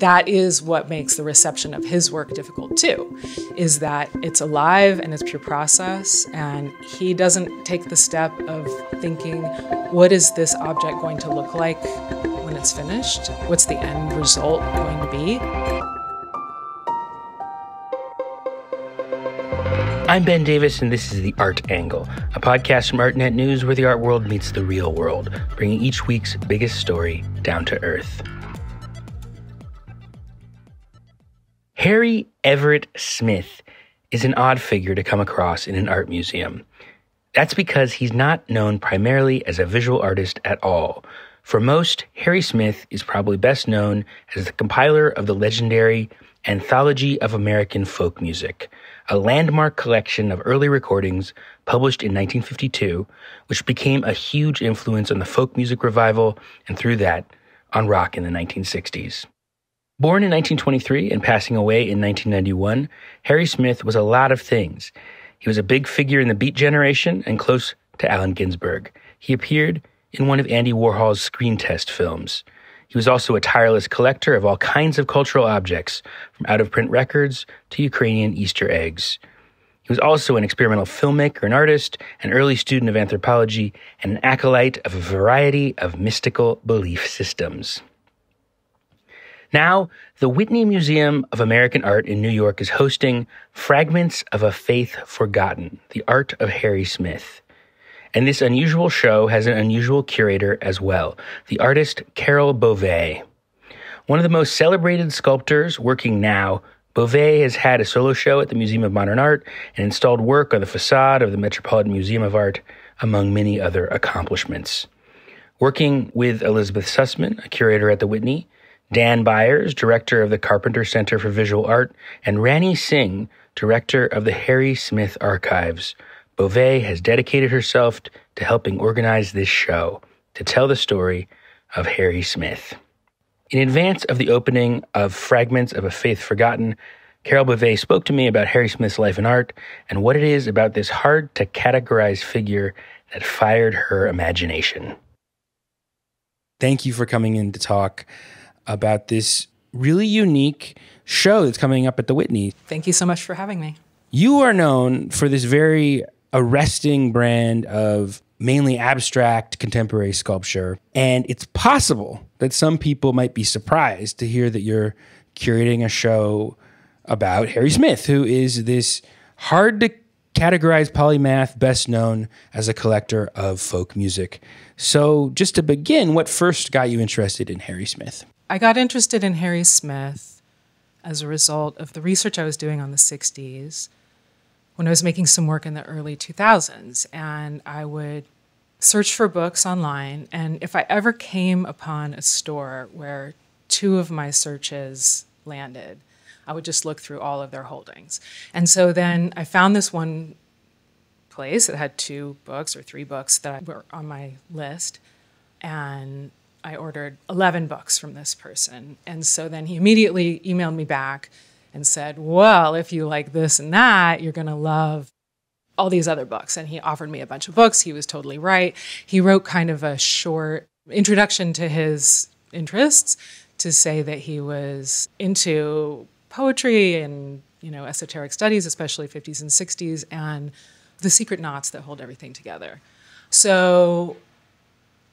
that is what makes the reception of his work difficult too is that it's alive and it's pure process and he doesn't take the step of thinking what is this object going to look like when it's finished what's the end result going to be I'm Ben Davis, and this is The Art Angle, a podcast from ArtNet News where the art world meets the real world, bringing each week's biggest story down to earth. Harry Everett Smith is an odd figure to come across in an art museum. That's because he's not known primarily as a visual artist at all. For most, Harry Smith is probably best known as the compiler of the legendary Anthology of American Folk Music, a landmark collection of early recordings published in 1952, which became a huge influence on the folk music revival and through that, on rock in the 1960s. Born in 1923 and passing away in 1991, Harry Smith was a lot of things. He was a big figure in the Beat generation and close to Allen Ginsberg. He appeared in one of Andy Warhol's screen test films. He was also a tireless collector of all kinds of cultural objects, from out of print records to Ukrainian Easter eggs. He was also an experimental filmmaker and artist, an early student of anthropology, and an acolyte of a variety of mystical belief systems. Now, the Whitney Museum of American Art in New York is hosting Fragments of a Faith Forgotten The Art of Harry Smith. And this unusual show has an unusual curator as well, the artist Carol Bove. One of the most celebrated sculptors working now, Bove has had a solo show at the Museum of Modern Art and installed work on the facade of the Metropolitan Museum of Art, among many other accomplishments. Working with Elisabeth Sussman, a curator at the Whitney, Dan Byers, director of the Carpenter Center for Visual Art, and Rani Singh, director of the Harry Smith Archives, Bove has dedicated herself to helping organize this show to tell the story of Harry Smith. In advance of the opening of Fragments of a Faith Forgotten, Carol Bove spoke to me about Harry Smith's life and art and what it is about this hard to categorize figure that fired her imagination. Thank you for coming in to talk about this really unique show that's coming up at the Whitney. thank you so much for having me You are known for this very arresting brand of mainly abstract contemporary sculpture. And it's possible that some people might be surprised to hear that you're curating a show about Harry Smith, who is this hard to categorize polymath, best known as a collector of folk music. So, just to begin, what first got you interested in Harry Smith? I got interested in Harry Smith as a result of the research I was doing on the 60s when I was making some work in the early 2000s. And I would search for books online. And if I ever came upon a store where two of my searches landed, I would just look through all of their holdings. And so then I found this one place that had two books or three books that were on my list. And I ordered 11 books from this person. And so then he immediately emailed me back and said, Well, if you like this and that, you're going to love all these other books. And he offered me a bunch of books. He was totally right. He wrote kind of a short introduction to his interests to say that he was into poetry and you know esoteric studies especially 50s and 60s and the secret knots that hold everything together so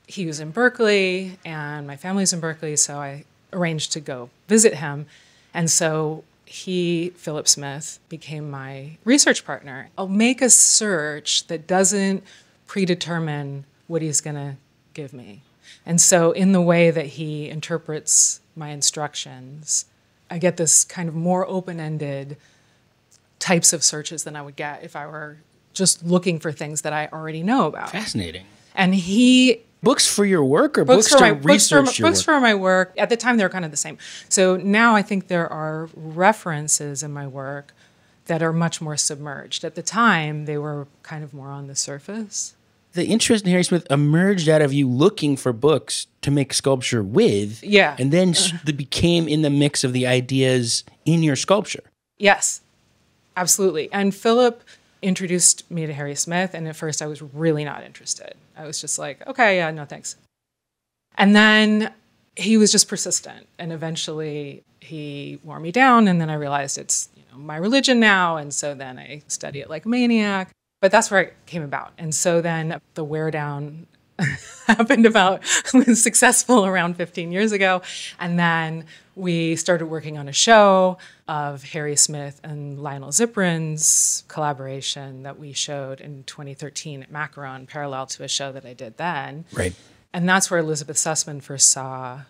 he was in Berkeley and my family's in Berkeley, so I arranged to go visit him. And so he, Philip Smith, became my research partner. I'll make a search that doesn't predetermine what he's going to give me. And so, in the way that he interprets my instructions, I get this kind of more open ended types of searches than I would get if I were just looking for things that I already know about. Fascinating. And he Books for your work or books, books, for to my books for, research your books work? for my work. At the time, they were kind of the same. So now I think there are references in my work that are much more submerged. At the time, they were kind of more on the surface. the interest in Harry Smith emerged out of you looking for books to make sculpture with. Yeah. And then became in the mix of the ideas in your sculpture. Yes, absolutely. And Philip introduced me to Harry Smith, and at first I was really not interested. I was just like, okay, yeah, no thanks. And then he was just persistent. And eventually he wore me down. And then I realized it's you know, my religion now. And so then I study it like a maniac. But that's where it came about. And so then the wear down happened about was successful around 15 years ago. And then we started working on a show of harry smith and lionel ziprin's collaboration that we showed in 2013 at maccarone parallel to a show that i did then. Right. and that's where elisabeth sussman first saw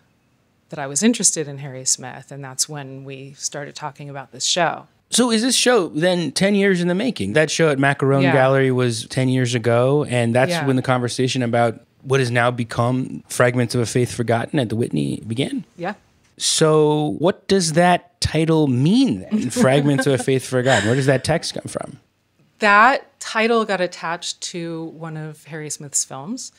that i was interested in harry smith. And that's when we started talking about this show So is this show then 10 years in the making? That show at Maccarone Yeah. Gallery was 10 years ago. And that's Yeah. when the conversation about what has now become Fragments of a Faith Forgotten at the Whitney began. yeah So what does that title mean then? Fragments of a Faith Forgotten. Where does that text come from? That title got attached to one of Harry Smith's films.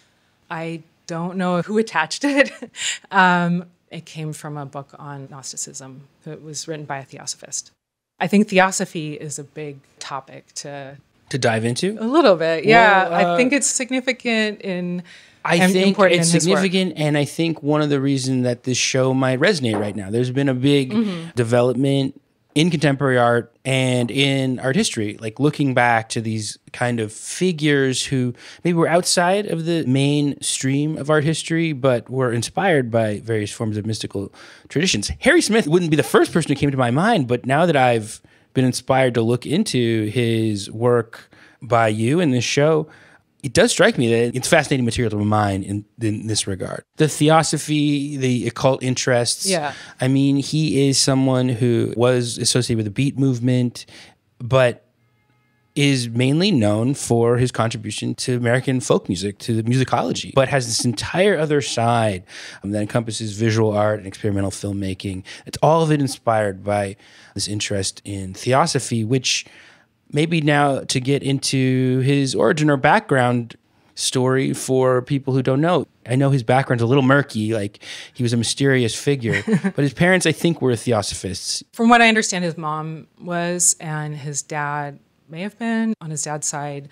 I don't know who attached it. um, it came from a book on Gnosticism that was written by a theosophist. I think theosophy is a big topic to To dive into? a little bit. Yeah, Well, I uh, think it's significant in. I and think important it's his work. significant, and I think one of the reasons that this show might resonate right now. There's been a big Mm-hmm. development in contemporary art and in art history, like looking back to these kind of figures who maybe were outside of the mainstream of art history, but were inspired by various forms of mystical traditions. Harry Smith wouldn't be the first person who came to my mind, but now that I've been inspired to look into his work by you in this show, it does strike me that it's fascinating material to mine in, in this regard. The theosophy, the occult interests. Yeah. I mean, he is someone who was associated with the beat movement, but is mainly known for his contribution to American folk music, to the musicology, but has this entire other side um, that encompasses visual art and experimental filmmaking. It's all of it inspired by this interest in theosophy, which maybe now to get into his origin or background story for people who don't know. I know his background's a little murky, like he was a mysterious figure, but his parents, I think, were theosophists. From what I understand, his mom was, and his dad may have been. On his dad's side,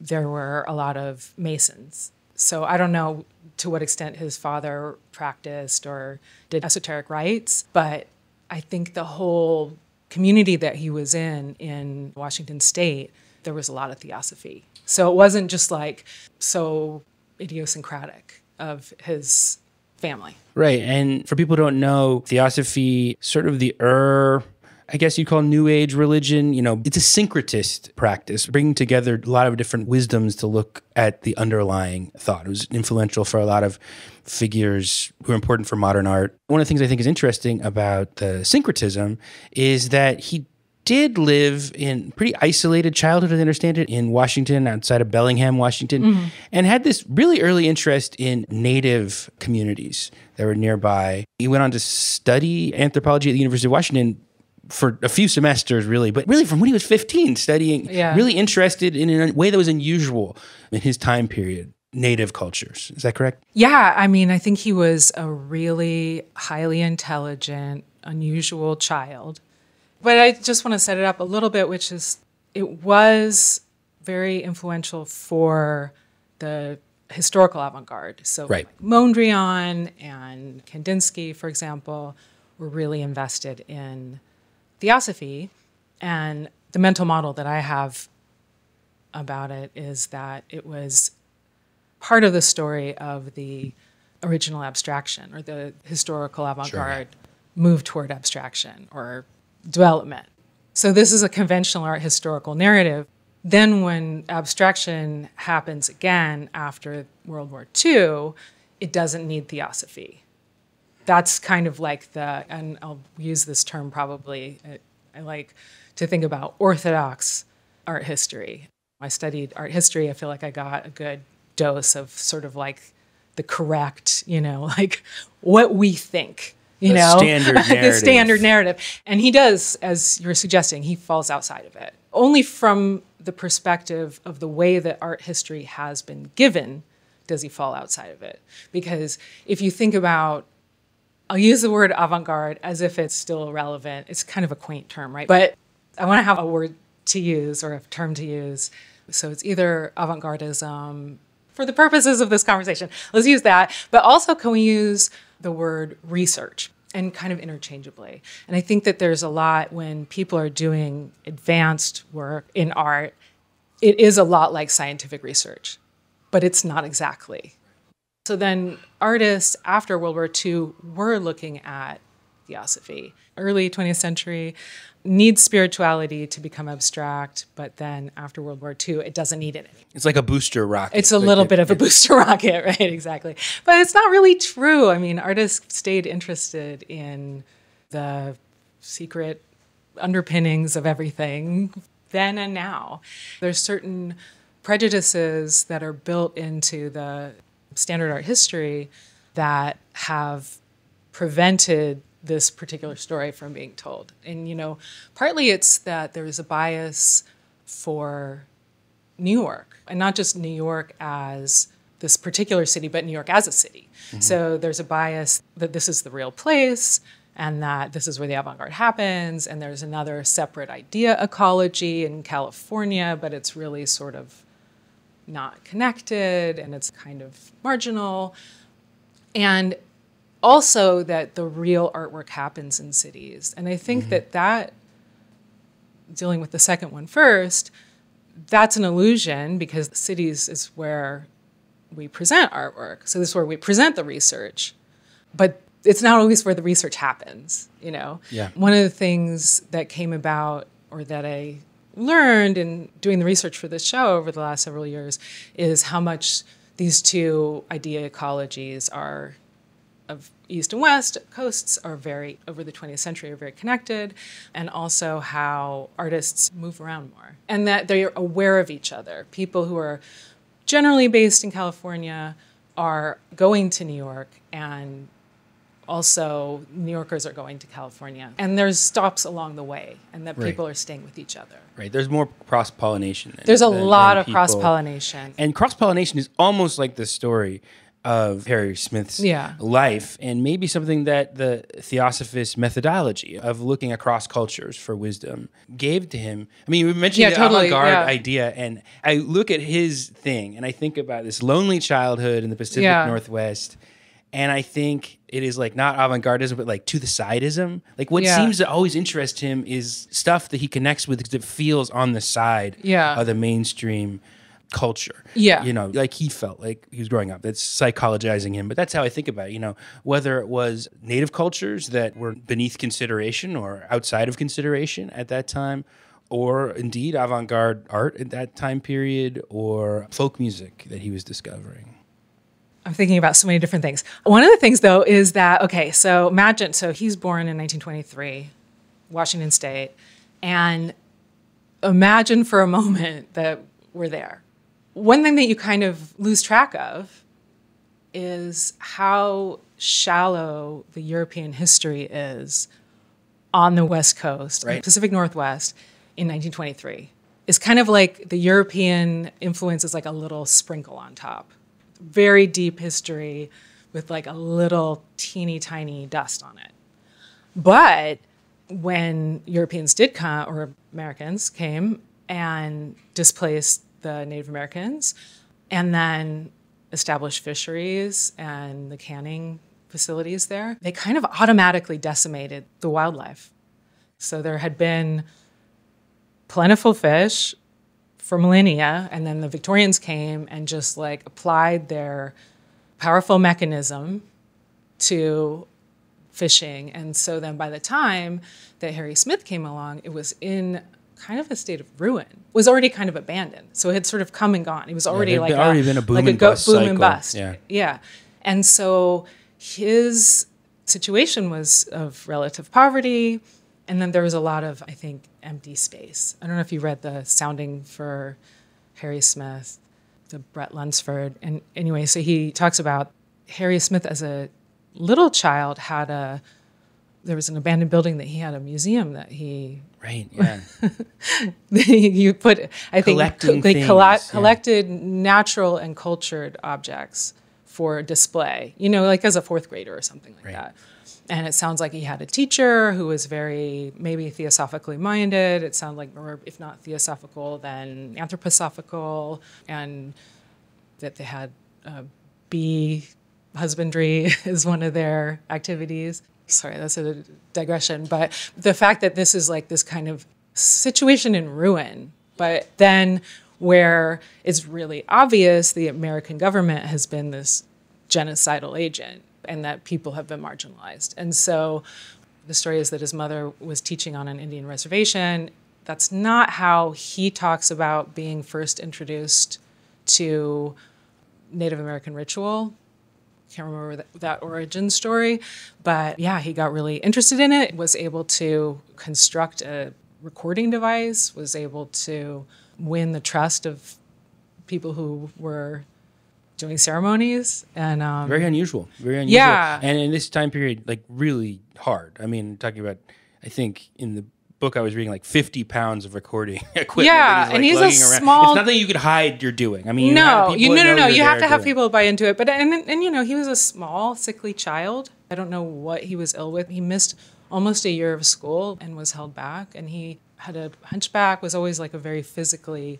there were a lot of Masons. So I don't know to what extent his father practiced or did esoteric rites, but I think the whole community that he was in in Washington State, there was a lot of theosophy. So it wasn't just like so idiosyncratic of his family. Right. And for people who don't know, theosophy, sort of the er, I guess you'd call New Age religion, you know, it's a syncretist practice, bringing together a lot of different wisdoms to look at the underlying thought. It was influential for a lot of figures who are important for modern art. One of the things I think is interesting about the syncretism is that he did live in pretty isolated childhood, as I understand it, in Washington, outside of Bellingham, Washington, mm-hmm. and had this really early interest in native communities that were nearby. He went on to study anthropology at the University of Washington for a few semesters, really, but really from when he was 15, studying, Yeah. really interested in a way that was unusual in his time period, native cultures. Is that correct? Yeah, I mean, I think he was a really highly intelligent, unusual child. But I just want to set it up a little bit, which is it was very influential for the historical avant garde. So, Right. Mondrian and Kandinsky, for example, were really invested in theosophy. And the mental model that I have about it is that it was part of the story of the original abstraction or the historical avant garde move toward abstraction or development. So, this is a conventional art historical narrative. Then, when abstraction happens again after World War II, it doesn't need theosophy. That's kind of like the, and I'll use this term probably, I, I like to think about orthodox art history. I studied art history. I feel like I got a good dose of sort of like the correct, you know, like what we think, you The know, standard the standard narrative. And he does, as you're suggesting, he falls outside of it. Only from the perspective of the way that art history has been given does he fall outside of it. Because if you think about I'll use the word avant garde as if it's still relevant. It's kind of a quaint term, right? But I want to have a word to use or a term to use. So it's either avant gardism for the purposes of this conversation. Let's use that. But also, can we use the word research and kind of interchangeably. And I think that there's a lot when people are doing advanced work in art, it is a lot like scientific research, but it's not exactly. So then artists after World War II were looking at theosophy. Early 20th century needs spirituality to become abstract, but then after World War II, it doesn't need it. anymore. It's like a booster rocket. It's a little bit of a booster rocket, right? Exactly. But it's not really true. I mean, artists stayed interested in the secret underpinnings of everything then and now. There's certain prejudices that are built into the standard art history that have prevented this particular story from being told. And, you know, partly it's that there is a bias for New York, and not just New York as this particular city, but New York as a city. Mm-hmm. So there's a bias that this is the real place and that this is where the avant garde happens. And there's another separate idea ecology in California, but it's really sort of not connected and it's kind of marginal. And also that the real artwork happens in cities. And I think mm-hmm. that that, dealing with the second one first, that's an illusion because cities is where we present artwork. So this is where we present the research. But it's not always where the research happens, you know? Yeah. One of the things that came about or that I learned in doing the research for this show over the last several years is how much these two idea ecologies are of east and west coasts are very over the 20th century are very connected and also how artists move around more and that they're aware of each other. People who are generally based in california are going to new york and also New Yorkers are going to California. And there's stops along the way, and that right. people are staying with each other. Right. There's more cross pollination. There's a than, lot than of cross pollination. And cross pollination is almost like the story of Harry Smith's yeah. life, and maybe something that the Theosophist methodology of looking across cultures for wisdom gave to him. I mean, we mentioned yeah, the totally, avant-garde yeah. idea, and I look at his thing, and I think about this lonely childhood in the Pacific. Northwest, and I think it is like not avant-gardism, but like to the sideism. Like what seems to always interest him is stuff that he connects with because it feels on the side of the mainstream culture. Yeah. You know, like he felt like he was growing up. That's psychologizing him. But that's how I think about it. You know, whether it was native cultures that were beneath consideration or outside of consideration at that time, or indeed avant garde art at that time period, or folk music that he was discovering. I'm thinking about so many different things. One of the things, though, is that, okay, so imagine, so he's born in 1923, Washington State, and imagine for a moment that we're there one thing that you kind of lose track of is how shallow the European history is on the West Coast, right. Pacific Northwest in 1923. It's kind of like the European influence is like a little sprinkle on top. Very deep history with like a little teeny tiny dust on it. But when Europeans did come, or Americans came and displaced the Native Americans, and then established fisheries and the canning facilities there, they kind of automatically decimated the wildlife. So there had been plentiful fish for millennia, and then the Victorians came and just like applied their powerful mechanism to fishing. And so then by the time that Harry Smith came along, it was in kind of a state of ruin. Was already kind of abandoned, so it had sort of come and gone. It was already yeah, like already a, been a boom like and a go, bust boom cycle. and bust. Yeah, yeah, and so his situation was of relative poverty, and then there was a lot of I think empty space. I don't know if you read the sounding for Harry Smith, the Bret Lunsford, and anyway, so he talks about Harry Smith as a little child had a there was an abandoned building that he had a museum that he right yeah you put i think they things, colla- yeah. collected natural and cultured objects for display you know like as a fourth grader or something like Right. that and it sounds like he had a teacher who was very maybe theosophically minded it sounded like or if not theosophical then anthroposophical and that they had a bee husbandry is one of their activities. Sorry, that's a digression. But the fact that this is like this kind of situation in ruin, but then where it's really obvious the American government has been this genocidal agent and that people have been marginalized. And so the story is that his mother was teaching on an Indian reservation. That's not how he talks about being first introduced to Native American ritual. Can't remember that, that origin story, but yeah, he got really interested in it, was able to construct a recording device, was able to win the trust of people who were doing ceremonies and um, very unusual very unusual Yeah. and in this time period like really hard i mean talking about i think in the book i was reading like 50 pounds of recording equipment Yeah, and like, he's a around. small- it's nothing you could hide you're doing i mean no, you no no no. you're have to have doing people buy into it. But and, and you know he was a small, sickly child. I don't know what he was ill with. He missed almost a year of school and was held back. And he had a hunchback. Was always like a very physically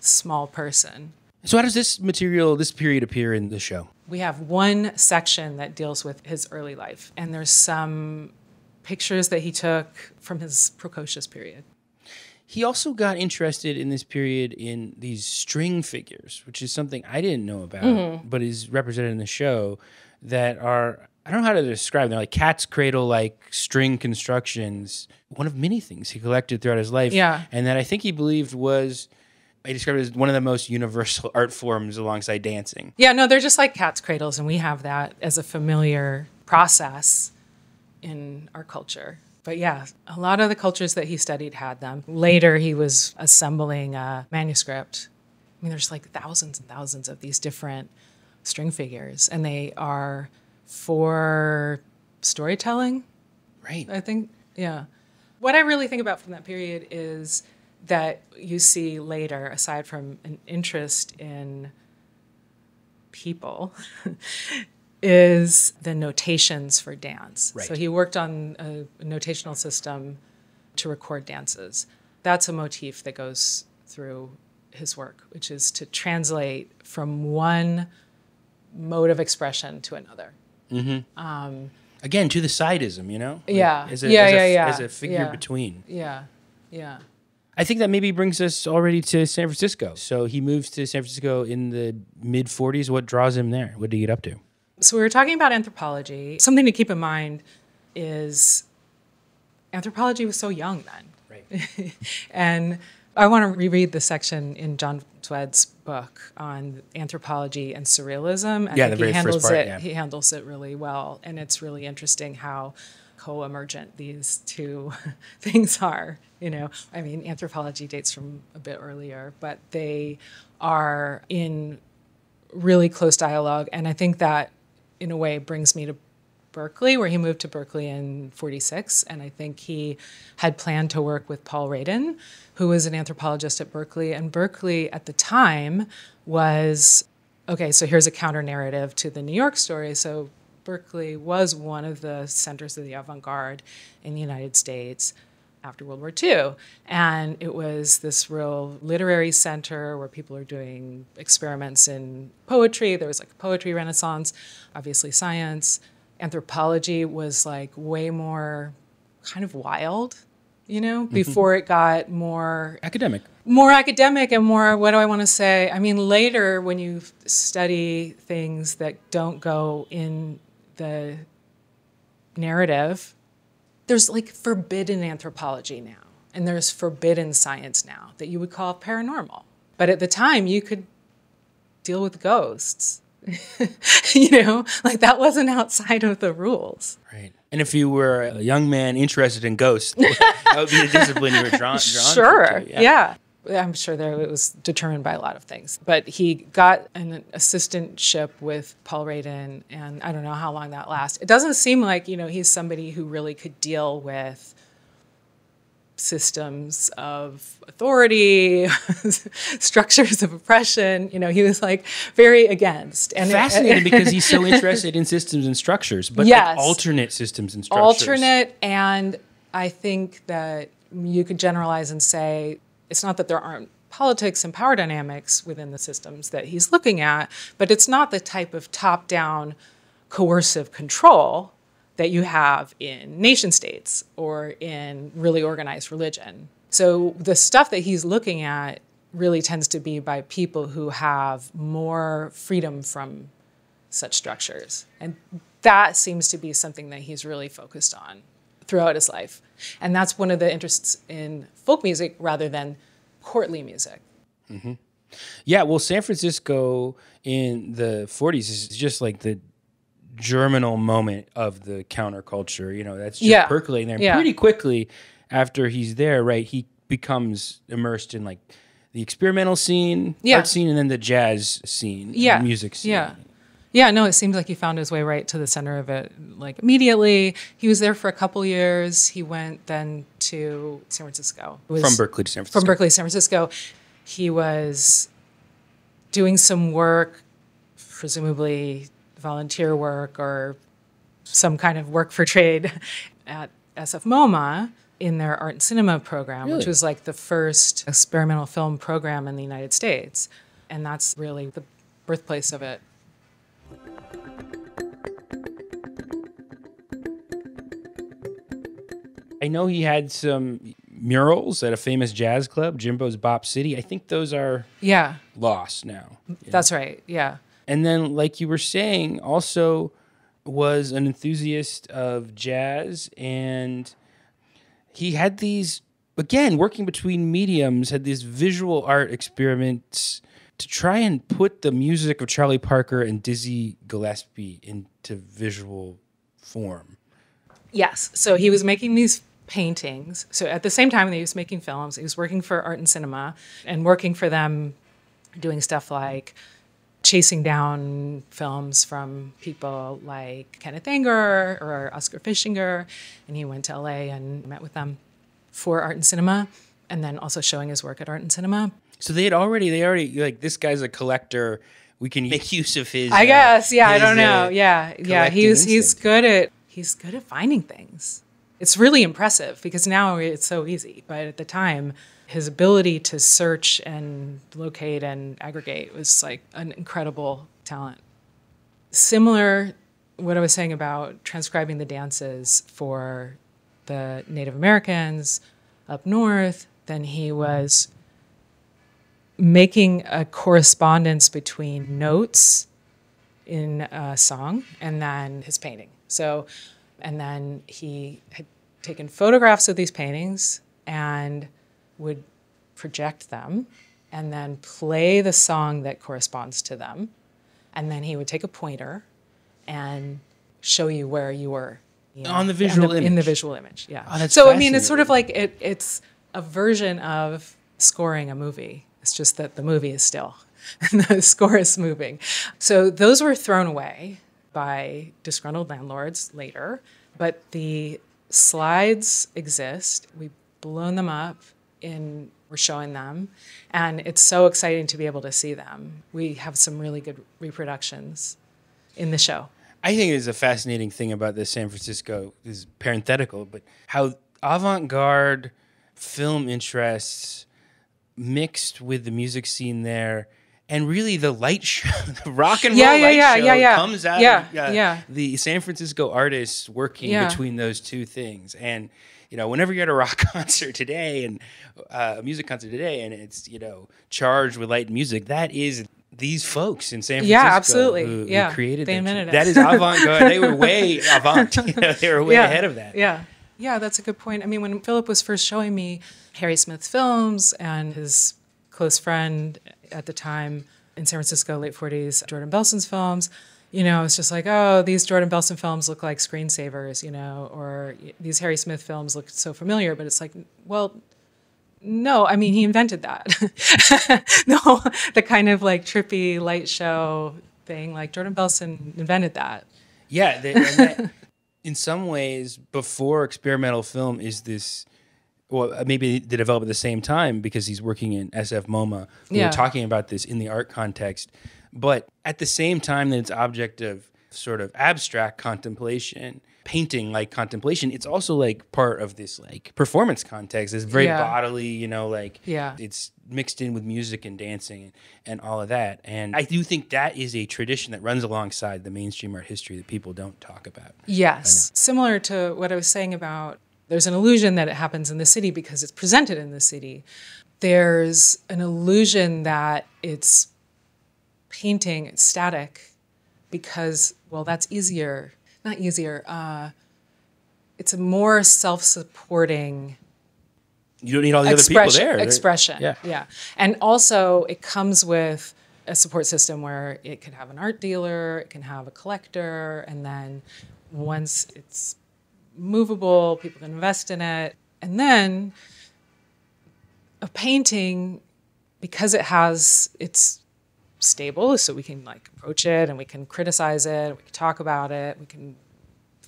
small person. So how does this material this period appear in the show We have one section that deals with his early life, and there's some pictures that he took from his precocious period. He also got interested in this period in these string figures, which is something I didn't know about, Mm-hmm. but is represented in the show that are I don't know how to describe them. They're like cat's cradle like string constructions. One of many things he collected throughout his life. Yeah. And that I think he believed was he described it as one of the most universal art forms alongside dancing. Yeah, no, they're just like cat's cradles, and we have that as a familiar process in our culture. But yeah, a lot of the cultures that he studied had them. Later, he was assembling a manuscript. I mean, there's like thousands and thousands of these different string figures, and they are for storytelling, Right. I think. Yeah. What I really think about from that period is that you see later, aside from an interest in people, is the notations for dance. Right. So he worked on a notational system to record dances. That's a motif that goes through his work, which is to translate from one mode of expression to another. Mm-hmm. Um, Again, to the sidism, you know? Like, Yeah. As a, Yeah, as a, yeah, yeah. As a figure Yeah. between. Yeah, yeah. I think that maybe brings us already to San Francisco. So he moves to San Francisco in the mid 40s. What draws him there? What did he get up to? So we were talking about anthropology. Something to keep in mind is anthropology was so young then. Right. And I want to reread the section in John Szwed's book on anthropology and surrealism. I Yeah, think the very he first part, it. yeah. He handles it really well, and it's really interesting how co-emergent these two things are. You know, I mean, anthropology dates from a bit earlier, but they are in really close dialogue, and I think that, in a way, brings me to Berkeley, where he moved to Berkeley in 46. And I think he had planned to work with Paul Radin, who was an anthropologist at Berkeley. And Berkeley at the time was okay, so here's a counter narrative to the New York story. So Berkeley was one of the centers of the avant garde in the United States after World War II. And it was this real literary center where people are doing experiments in poetry. There was like a poetry renaissance, obviously science. Anthropology was like way more kind of wild, you know, mm-hmm. before it got more Academic. more academic and more what do i want to say i mean later when you study things that don't go in the narrative there's like forbidden anthropology now and there's forbidden science now that you would call paranormal but at the time you could deal with ghosts you know like that wasn't outside of the rules Right. And if you were a young man interested in ghosts, that would be the discipline you were drawn, drawn sure to. yeah. I'm sure there it was determined by a lot of things but he got an assistantship with paul radin and i don't know how long that lasts it doesn't seem like you know he's somebody who really could deal with systems of authority structures of oppression you know he was like very against and Fascinating because he's so interested in systems and structures, but Yes. like alternate systems and structures. alternate and i think that you could generalize and say it's not that there aren't politics and power dynamics within the systems that he's looking at but it's not the type of top down coercive control that you have in nation states or in really organized religion. So the stuff that he's looking at really tends to be by people who have more freedom from such structures. And that seems to be something that he's really focused on throughout his life. And that's one of the interests in folk music rather than courtly music. Mm-hmm. Yeah, well, San Francisco in the 40s is just like the germinal moment of the counterculture. You know, that's just Yeah. percolating there. Yeah. Pretty quickly after he's there, right, he becomes immersed in like the experimental scene, Yeah. art scene, and then the jazz scene, Yeah. the music scene. Yeah. Yeah, no, it seems like he found his way right to the center of it like immediately. He was there for a couple years. He went then to San Francisco. Was- From Berkeley to San Francisco. From Berkeley to San Francisco. He was doing some work, presumably volunteer work or some kind of work for trade at SF MoMA in their art and cinema program, which was like the first experimental film program in the United States. And that's really the birthplace of it. I know he had some murals at a famous jazz club, Jimbo's Bop City. I think those are Yeah, lost now. that's right. Yeah. And then, like you were saying, also was an enthusiast of jazz, and he had these again working between mediums, had these visual art experiments to try and put the music of Charlie Parker and Dizzy Gillespie into visual form. Yes. So he was making these paintings. So at the same time that he was making films, he was working for Art and Cinema and working for them, doing stuff like chasing down films from people like Kenneth Anger or Oskar Fischinger. And he went to LA and met with them for Art and Cinema and then also showing his work at Art and Cinema. So they had already, they already like this guy's a collector. We can make use of his. I uh, guess, yeah, I don't know. uh, yeah, yeah, collecting he's he's good at he's good at finding things. It's really impressive because now it's so easy, but at the time, his ability to search and locate and aggregate was like an incredible talent. Similar, what I was saying about transcribing the dances for the Native Americans up north, then he was making a correspondence between notes in a song and then his painting. So, and then he had taken photographs of these paintings and would project them and then play the song that corresponds to them. And then he would take a pointer and show you where you were. you On the visual in the, In the visual image, yeah. Oh, so, I mean, it's sort of like it, it's a version of scoring a movie. It's just that the movie is still, and the score is moving. So those were thrown away by disgruntled landlords later, but the slides exist. We've blown them up in we're showing them and it's so exciting to be able to see them. We have some really good reproductions in the show. I think is a fascinating thing about this San Francisco this is parenthetical, but how avant-garde film interests mixed with the music scene there, and really the light show, the rock and roll Yeah, yeah, light yeah, show yeah, yeah. comes out Yeah, of uh, yeah. the San Francisco artists working Yeah. between those two things, and you know, whenever you're at a rock concert today and uh, a music concert today, and it's you know charged with light music, that is these folks in San Francisco Yeah, absolutely. who, who created they that. That is avant-garde. they were way avant. You know, they were way yeah, ahead of that. Yeah. Yeah, that's a good point. I mean, when Philip was first showing me Harry Smith's films and his close friend at the time in San Francisco, late 40s, Jordan Belson's films, you know, I was just like, oh, these Jordan Belson films look like screensavers, you know, or these Harry Smith films look so familiar, but it's like, well, no, I mean, he invented that. no, the kind of like trippy light show thing, like Jordan Belson invented that. Yeah, that, in some ways, before experimental film is this. Well, uh, maybe they develop at the same time because he's working in SF MoMA. We Yeah. were talking about this in the art context, but at the same time that it's object of sort of abstract contemplation, painting like contemplation, it's also like part of this like performance context. It's very Yeah. bodily, you know, like Yeah. it's mixed in with music and dancing and, and all of that. And I do think that is a tradition that runs alongside the mainstream art history that people don't talk about. Yes. Similar to what I was saying about there's an illusion that it happens in the city because it's presented in the city. There's an illusion that it's painting, it's static because, well, that's easier. Not easier. Uh, it's a more self supporting You don't need all the other people expression. there. They're- Expression. Yeah. Yeah. And also, it comes with a support system where it could have an art dealer, it can have a collector, and then once it's movable, people can invest in it. And then a painting, because it has it's stable, so we can like approach it and we can criticize it, we can talk about it, we can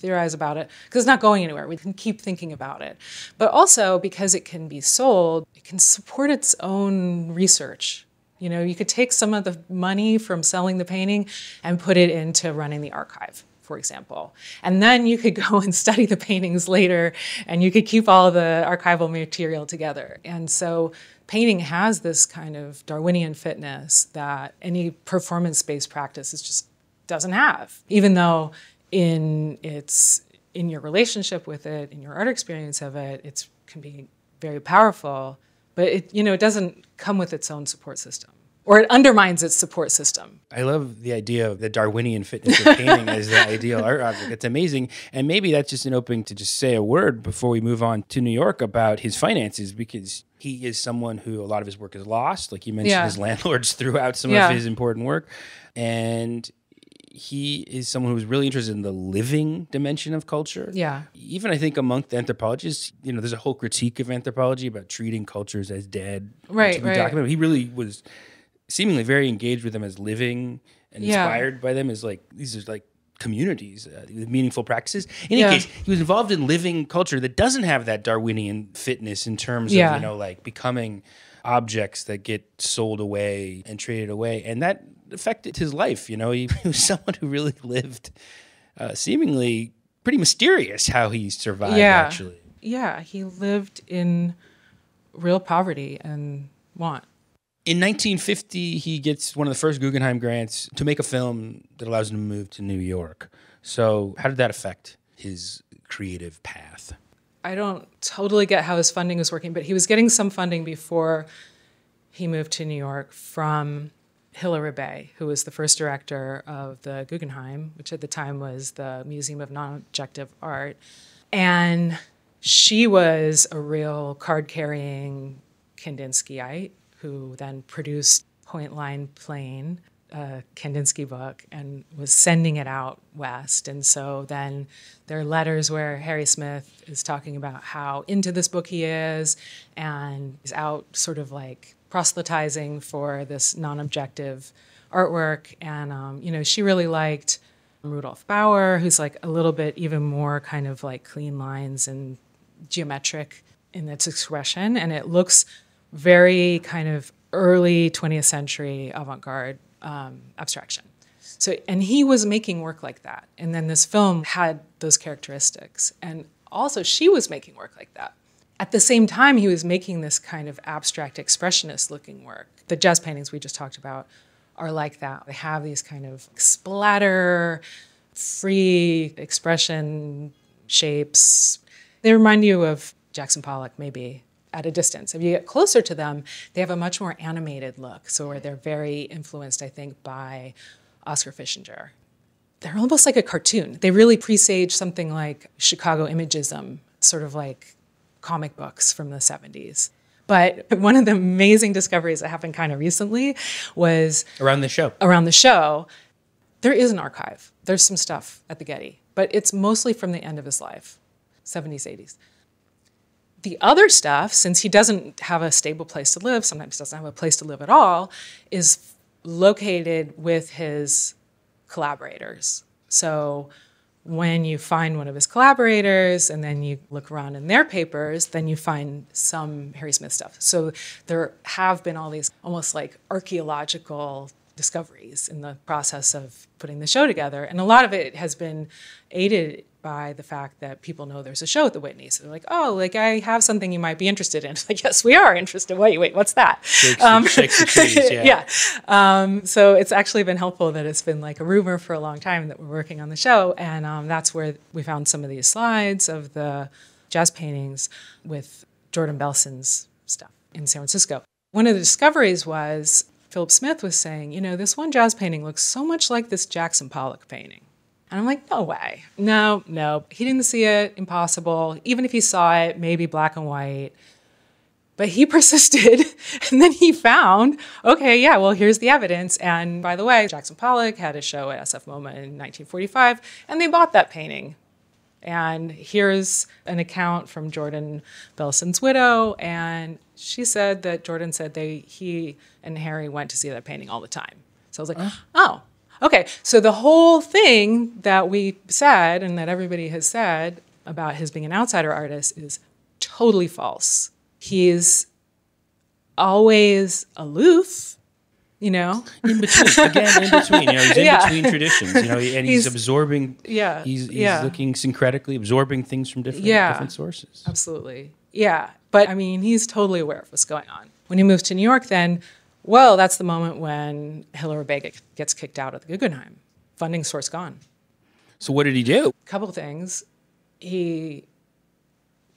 theorize about it because it's not going anywhere. We can keep thinking about it. But also because it can be sold, it can support its own research. You know, you could take some of the money from selling the painting and put it into running the archive, for example. And then you could go and study the paintings later and you could keep all the archival material together. And so painting has this kind of Darwinian fitness that any performance based practice just doesn't have, even though in its in your relationship with it, in your art experience of it, it can be very powerful. But it you know it doesn't come with its own support system, or it undermines its support system. I love the idea of the Darwinian fitness of painting as the ideal art object. It's amazing. And maybe that's just an opening to just say a word before we move on to New York about his finances because he is someone who a lot of his work is lost. Like you mentioned, Yeah. his landlords threw out some Yeah. of his important work. And he is someone who's really interested in the living dimension of culture. Yeah. Even I think among the anthropologists, you know, there's a whole critique of anthropology about treating cultures as dead. Right, right. documented. He really was seemingly very engaged with them as living and Yeah. inspired by them as like these are like communities uh, with meaningful practices. In Yeah. any case, he was involved in living culture that doesn't have that Darwinian fitness in terms Yeah. of you know like becoming objects that get sold away and traded away, and that affected his life. You know, he, he was someone who really lived uh, seemingly pretty mysterious how he survived. Yeah. actually. Yeah, he lived in real poverty and want. In 1950, he gets one of the first Guggenheim grants to make a film that allows him to move to New York. So, how did that affect his creative path? I don't totally get how his funding was working, but he was getting some funding before he moved to New York from Hilla Rebay, who was the first director of the Guggenheim, which at the time was the Museum of Non Objective Art. And she was a real card carrying Kandinskyite who then produced Point Line Plane, a Kandinsky book, and was sending it out west. And so then there are letters where Harry Smith is talking about how into this book he is and is out sort of like proselytizing for this non objective artwork. And, um, you know, she really liked Rudolf Bauer, who's like a little bit even more kind of like clean lines and geometric in its expression. And it looks very kind of early 20th century avant garde um, abstraction. So, and he was making work like that. And then this film had those characteristics. And also, she was making work like that. At the same time, he was making this kind of abstract expressionist looking work. The jazz paintings we just talked about are like that. They have these kind of splatter, free expression shapes. They remind you of Jackson Pollock, maybe at a distance. If you get closer to them, they have a much more animated look. So where they're very influenced, I think, by Oskar Fischinger. They're almost like a cartoon. They really presage something like Chicago Imagism, sort of like comic books from the 70s. But one of the amazing discoveries that happened kind of recently was Around the show. around the show, there is an archive. There's some stuff at the Getty, but it's mostly from the end of his life, 70s, 80s. The other stuff, since he doesn't have a stable place to live, sometimes doesn't have a place to live at all, is located with his collaborators. So when you find one of his collaborators and then you look around in their papers, then you find some Harry Smith stuff. So there have been all these almost like archaeological discoveries in the process of putting the show together. And a lot of it has been aided by the fact that people know there's a show at the Whitney. So they're like, oh, like I have something you might be interested in. It's like, yes, we are interested. Wait, wait, what's that? Shakes, um, shakes trees, yeah. yeah. Um, so it's actually been helpful that it's been like a rumor for a long time that we're working on the show. And um, that's where we found some of these slides of the jazz paintings with Jordan Belson's stuff in San Francisco. One of the discoveries was Philip Smith was saying, you know, this one jazz painting looks so much like this Jackson Pollock painting. And I'm like, no way. No, no. He didn't see it. Impossible. Even if he saw it, maybe black and white. But he persisted. And then he found, okay, yeah, well, here's the evidence. And by the way, Jackson Pollock had a show at SF MoMA in 1945, and they bought that painting. And here's an account from Jordan Belson's widow. And she said that Jordan said they he and Harry went to see that painting all the time. So I was like, oh, Okay, so the whole thing that we said and that everybody has said about his being an outsider artist is totally false. He's always aloof, you know. In between, again, in between. You know, he's in yeah. between traditions. You know, and he's, he's absorbing. Yeah, he's, he's yeah. looking syncretically, absorbing things from different yeah, different sources. Absolutely, yeah. But I mean, he's totally aware of what's going on. When he moves to New York, then well, that's the moment when Hilla Rebay gets kicked out of the Guggenheim. Funding source gone. So what did he do? A couple things. He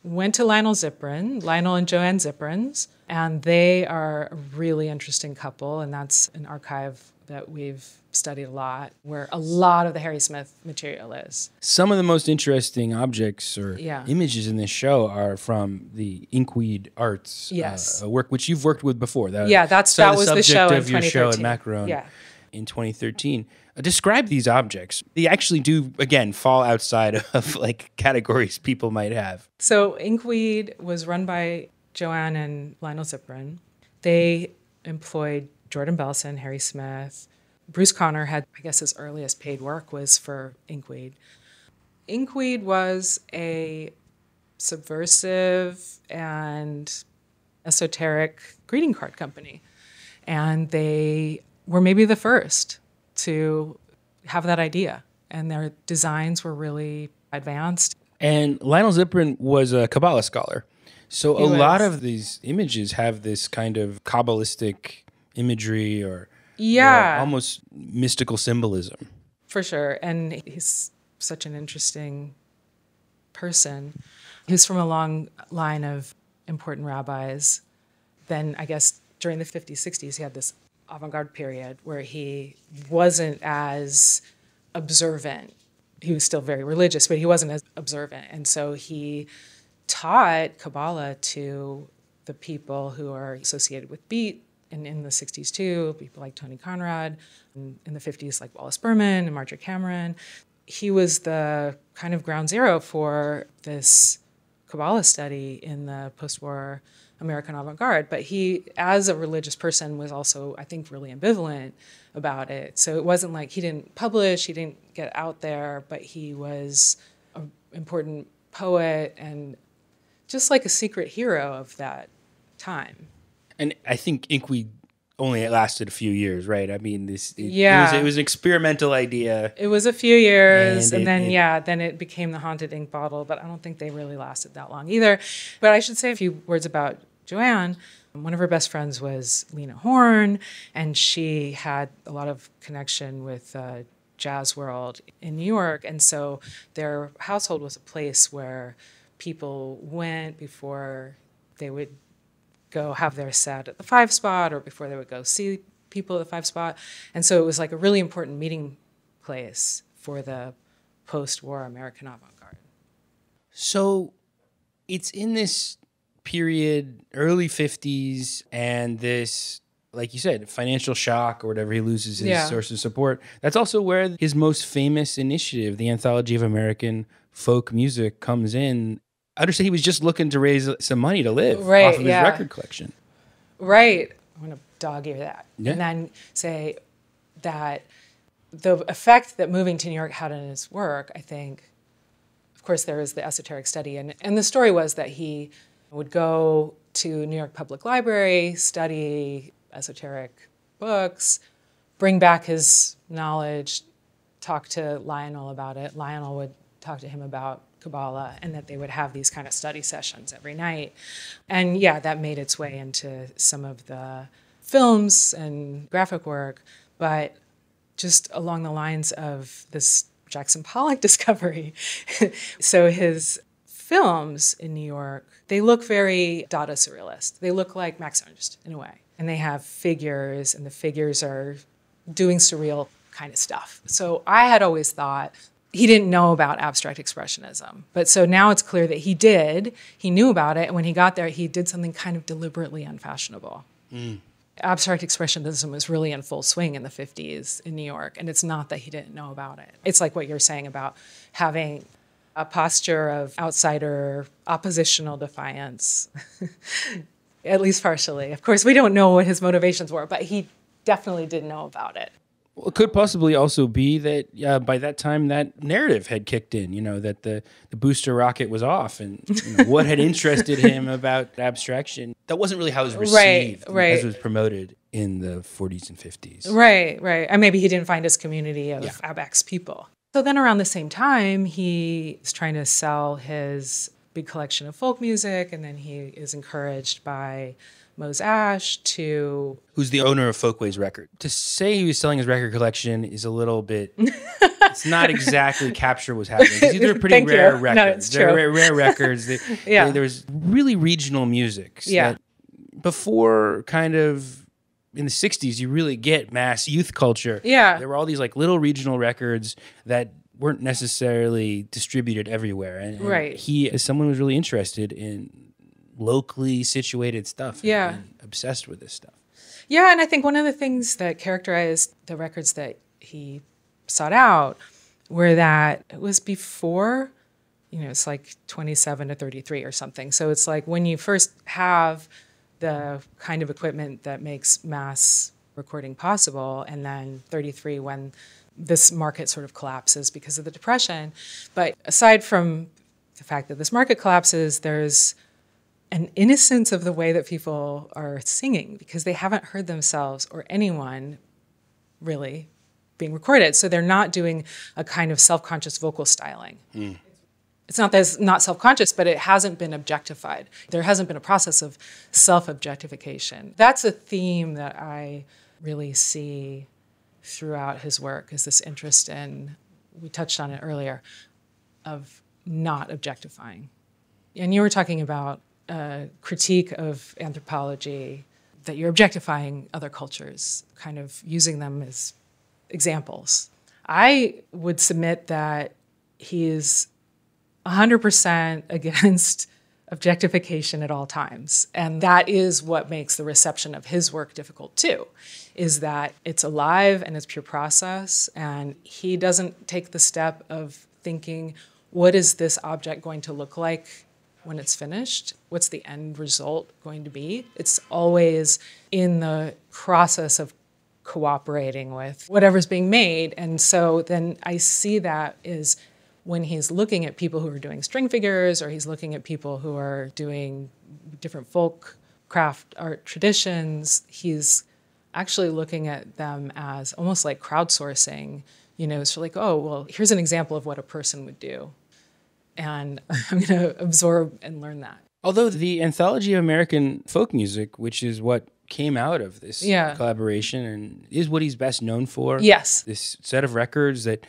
went to Lionel Ziprin, Lionel and Joanne Ziprins, and they are a really interesting couple, and that's an archive that we've studied a lot, where a lot of the Harry Smith material is. Some of the most interesting objects or yeah. images in this show are from the Inkweed Arts uh, yes. uh, work, which you've worked with before. That, yeah, that's that the was the show of in your show at Maccarone yeah. in 2013. Uh, describe these objects. They actually do again fall outside of like categories people might have. So Inkweed was run by Joanne and Lionel Ziprin. They employed Jordan Belson, Harry Smith, Bruce Conner had, I guess, his earliest paid work was for Inkweed. Inkweed was a subversive and esoteric greeting card company. And they were maybe the first to have that idea. And their designs were really advanced. And Lionel Ziprin was a Kabbalah scholar. So He a lot of these images have this kind of Kabbalistic imagery or Yeah. or almost mystical symbolism. For sure. And he's such an interesting person. He's from a long line of important rabbis. Then, I guess, during the 50s, 60s, he had this avant garde period where he wasn't as observant. He was still very religious, but he wasn't as observant. And so he taught Kabbalah to the people who are associated with Beat and in the 60s too, people like Tony Conrad, and in the 50s like Wallace Berman and Marjorie Cameron. He was the kind of ground zero for this Kabbalah study in the post-war American avant-garde. But he, as a religious person, was also, I think, really ambivalent about it. So it wasn't like he didn't publish, he didn't get out there, but he was an important poet and just like a secret hero of that time. And I think Inkweed only lasted a few years, right? I mean, this it, Yeah. it, was, it was an experimental idea. It was a few years, And and, it- then it- yeah, then it became the haunted ink bottle. But I don't think they really lasted that long either. But I should say a few words about Joanne. One of her best friends was Lena Horne, and she had a lot of connection with uh, jazz world in New York, and so their household was a place where people went before they would go have their set at the five spot or before they would go see people at the five spot. And so it was like a really important meeting place for the post war American avant garde. So it's in this period, early 50s, and this, like you said, financial shock or whatever, he loses his Yeah. source of support. That's also where his most famous initiative, the Anthology of American Folk Music, comes in. I understand he was just looking to raise some money to live Right, off of his record collection. Right. I want to dog ear that. Yeah. And then say that the effect that moving to New York had on his work, I think, of course, there is the esoteric study. And, and the story was that he would go to New York Public Library, study esoteric books, bring back his knowledge, talk to Lionel about it. Lionel would talk to him about Kabbalah, and that they would have these kind of study sessions every night. And yeah, that made its way into some of the films and graphic work, but just along the lines of this Jackson Pollock discovery. so his films in New York, they look very Dada surrealist. They look like Max Ernst in a way. And they have figures, and the figures are doing surreal kind of stuff. So I had always thought he didn't know about abstract expressionism. But so now it's clear that he did. He knew about it. And when he got there, he did something kind of deliberately unfashionable. Mm. Abstract expressionism was really in full swing in the 50s in New York. And it's not that he didn't know about it. It's like what you're saying about having a posture of outsider oppositional defiance, at least partially. Of course, we don't know what his motivations were, but he definitely didn't know about it. Well, it could possibly also be that uh, by that time that narrative had kicked in, you know, that the, the booster rocket was off and you know, what had interested him about abstraction. That wasn't really how it was received right, right. as it was promoted in the 40s and 50s. Right, right. And maybe he didn't find his community of yeah. Abex people. So then around the same time, he is trying to sell his big collection of folk music, and then he is encouraged by Moses Asch to who's the owner of Folkways Record. To say he was selling his record collection is a little bit. it's not exactly capture what's happening. These are pretty Thank rare you. records. No, it's They're true. rare, rare records. They, yeah. They, there's really regional music. Yeah. before kind of in the 60s you really get mass youth culture yeah there were all these like little regional records that weren't necessarily distributed everywhere and, and right he as someone was really interested in locally situated stuff yeah. and obsessed with this stuff. Yeah and i think one of the things that characterized the records that he sought out were that it was before you know it's like 27 to 33 or something. So it's like when you first have the kind of equipment that makes mass recording possible and then 33 when this market sort of collapses because of the depression. But aside from the fact that this market collapses there's an innocence of the way that people are singing because they haven't heard themselves or anyone really being recorded. So they're not doing a kind of self conscious vocal styling. Mm. It's not that it's not self conscious, but it hasn't been objectified. There hasn't been a process of self objectification. That's a theme that I really see throughout his work is this interest in, we touched on it earlier, of not objectifying. And you were talking about a critique of anthropology that you're objectifying other cultures, kind of using them as examples. I would submit that he is 100% against objectification at all times. And that is what makes the reception of his work difficult too, is that it's alive and it's pure process. And he doesn't take the step of thinking, what is this object going to look like when it's finished? What's the end result going to be? It's always in the process of cooperating with whatever's being made. And so then I see that is when he's looking at people who are doing string figures or he's looking at people who are doing different folk craft art traditions, he's actually looking at them as almost like crowdsourcing. You know, so like, oh, well, here's an example of what a person would do. And I'm going to absorb and learn that. Although the Anthology of American Folk Music, which is what came out of this yeah. collaboration and is what he's best known for. Yes. This set of records that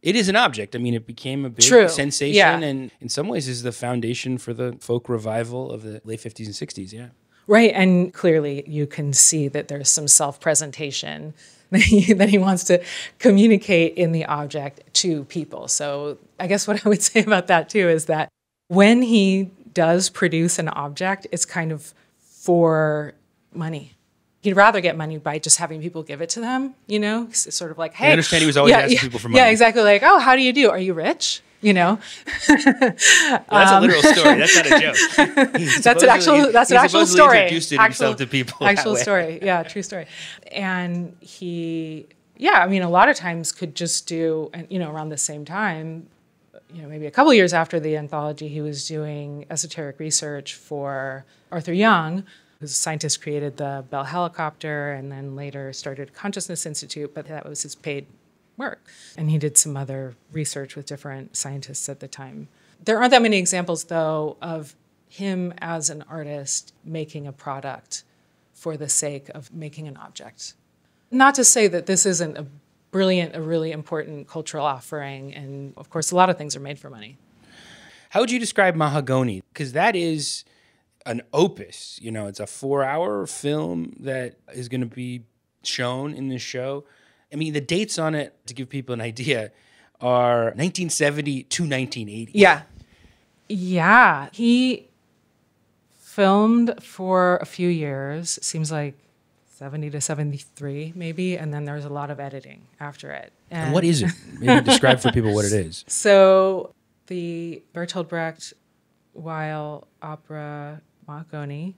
it is an object. I mean, it became a big True. sensation yeah. and in some ways is the foundation for the folk revival of the late 50s and 60s. Yeah. Right. And clearly you can see that there's some self presentation that he, that he wants to communicate in the object to people. So I guess what I would say about that too is that when he does produce an object, it's kind of for money. He'd rather get money by just having people give it to them, you know? It's sort of like, hey. I understand he was always yeah, asking yeah, people for money. Yeah, exactly. Like, oh, how do you do? Are you rich? You know? well, that's um, a literal story. That's not a joke. that's an actual. That's an actual story. Introduced actual, himself to people. Actual story. Yeah, true story. And he, yeah, I mean, a lot of times could just do, and you know, around the same time, you know, maybe a couple years after the anthology, he was doing esoteric research for Arthur Young, who's a scientist, created the Bell helicopter and then later started Consciousness Institute, but that was his paid work. And he did some other research with different scientists at the time. There aren't that many examples, though, of him as an artist making a product for the sake of making an object. Not to say that this isn't a brilliant, a really important cultural offering, and of course, a lot of things are made for money. How would you describe Mahagonny? Because that is an opus. You know, it's a four-hour film that is going to be shown in this show. I mean, the dates on it, to give people an idea, are 1970 to 1980. Yeah. Yeah. He filmed for a few years. Seems like 70 to 73, maybe. And then there's a lot of editing after it. And what is it? Maybe describe for people what it is. So, the Bertolt Brecht Weill opera Mahagonny,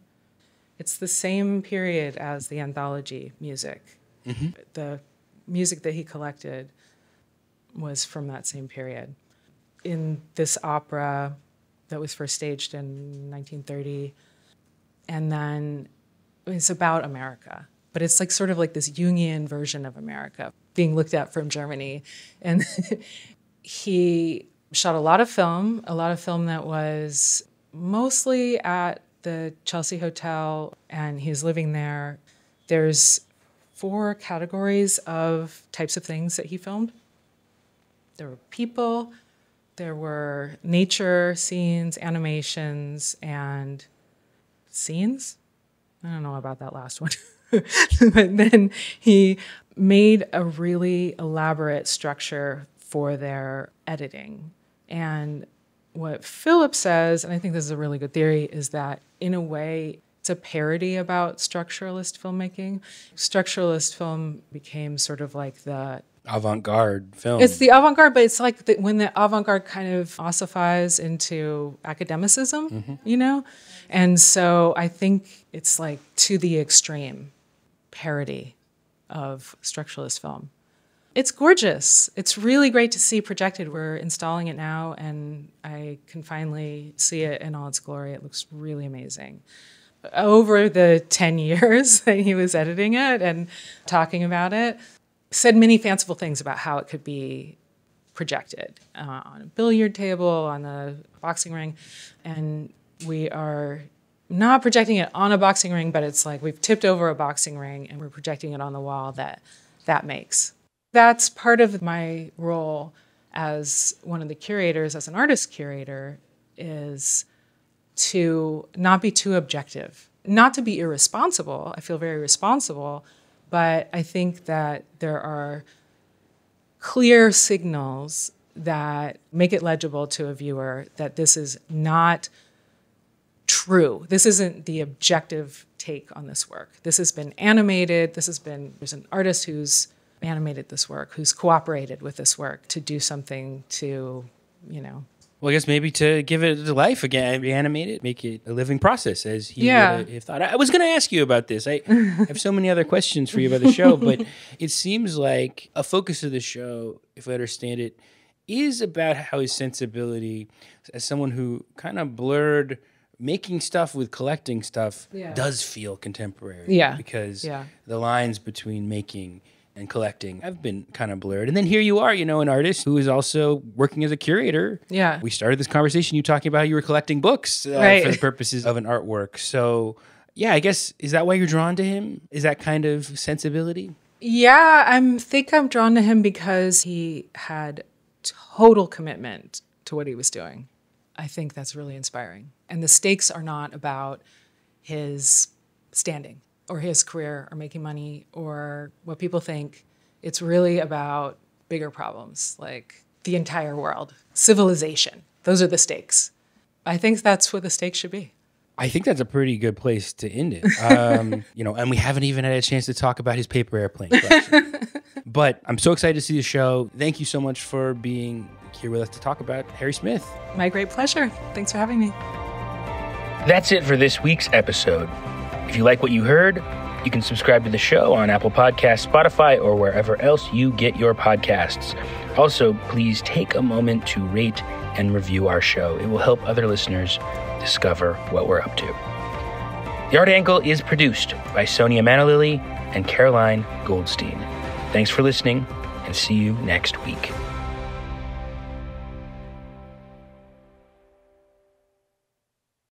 it's the same period as the anthology music. Mm-hmm. The music that he collected was from that same period. In this opera that was first staged in 1930, and then it's about America, but it's like sort of like this Jungian version of America being looked at from Germany. And he shot a lot of film, a lot of film that was mostly at the Chelsea Hotel, and he's living there. There's four categories of types of things that he filmed. There were people, there were nature scenes, animations, and scenes. I don't know about that last one. but then he made a really elaborate structure for their editing. And what Philip says, and I think this is a really good theory, is that in a way, it's a parody about structuralist filmmaking. Structuralist film became sort of like the avant-garde film. It's the avant-garde, but it's like the, when the avant-garde kind of ossifies into academicism, mm-hmm. you know? And so I think it's like to the extreme parody of structuralist film. It's gorgeous. It's really great to see projected. We're installing it now, and I can finally see it in all its glory. It looks really amazing over the 10 years that he was editing it and talking about it, said many fanciful things about how it could be projected uh, on a billiard table, on the boxing ring. And we are not projecting it on a boxing ring, but it's like we've tipped over a boxing ring and we're projecting it on the wall that that makes. That's part of my role as one of the curators, as an artist curator, is to not be too objective, not to be irresponsible. I feel very responsible, but I think that there are clear signals that make it legible to a viewer that this is not true. This isn't the objective take on this work. This has been animated. This has been, there's an artist who's animated this work, who's cooperated with this work to do something to, you know, well, I guess maybe to give it a life again, reanimate it, make it a living process as he yeah. would have thought. I was going to ask you about this. I have so many other questions for you about the show, but it seems like a focus of the show, if I understand it, is about how his sensibility, as someone who kind of blurred making stuff with collecting stuff, yeah. does feel contemporary. Yeah. Because yeah. the lines between making and collecting I've been kind of blurred. And then here you are, you know, an artist who is also working as a curator. Yeah. We started this conversation you talking about how you were collecting books uh, right. for the purposes of an artwork. So, yeah, I guess is that why you're drawn to him? Is that kind of sensibility? Yeah, I think I'm drawn to him because he had total commitment to what he was doing. I think that's really inspiring. And the stakes are not about his standing or his career or making money or what people think. It's really about bigger problems like the entire world, civilization. Those are the stakes. I think that's what the stakes should be. I think that's a pretty good place to end it. Um, you know, and we haven't even had a chance to talk about his paper airplane collection. but I'm so excited to see the show. Thank you so much for being here with us to talk about Harry Smith. My great pleasure. Thanks for having me. That's it for this week's episode. If you like what you heard, you can subscribe to the show on Apple Podcasts, Spotify, or wherever else you get your podcasts. Also, please take a moment to rate and review our show. It will help other listeners discover what we're up to. The Art Angle is produced by Sonia Manalili and Caroline Goldstein. Thanks for listening, and see you next week.